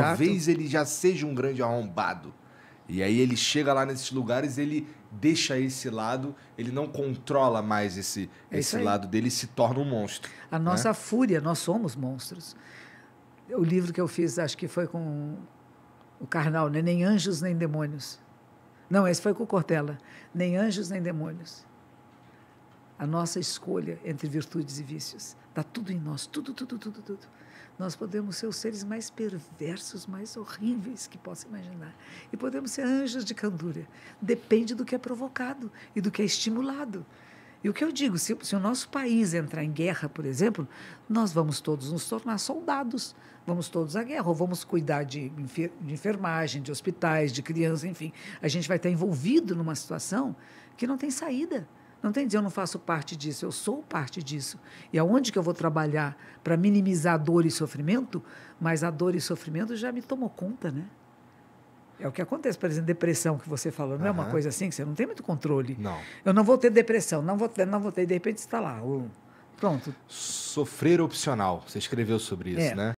Talvez ele já seja um grande arrombado. E aí ele chega lá nesses lugares, ele deixa esse lado, ele não controla mais esse, É esse aí. lado dele e se torna um monstro. A nossa fúria, nós somos monstros. O livro que eu fiz, acho que foi com o Karnal, né? Nem anjos nem demônios. Não, esse foi com o Cortella. Nem anjos nem demônios. A nossa escolha entre virtudes e vícios. Está tudo em nós, tudo, tudo, tudo, tudo. Nós podemos ser os seres mais perversos, mais horríveis que possa imaginar. E podemos ser anjos de candura. Depende do que é provocado e do que é estimulado. E o que eu digo, se, se o nosso país entrar em guerra, por exemplo, nós vamos todos nos tornar soldados. Vamos todos à guerra, ou vamos cuidar de, enfer de enfermagem, de hospitais, de crianças, enfim. A gente vai estar envolvido numa situação que não tem saída. Não tem dizer eu não faço parte disso, eu sou parte disso. E aonde que eu vou trabalhar para minimizar dor e sofrimento? Mas a dor e sofrimento já me tomou conta, né? É o que acontece, por exemplo, depressão que você falou, não é uma coisa assim que você não tem muito controle. Não. Eu não vou ter depressão, não vou ter, não vou ter, e de repente está lá. Pronto, Sofrer opcional. Você escreveu sobre isso, É. né?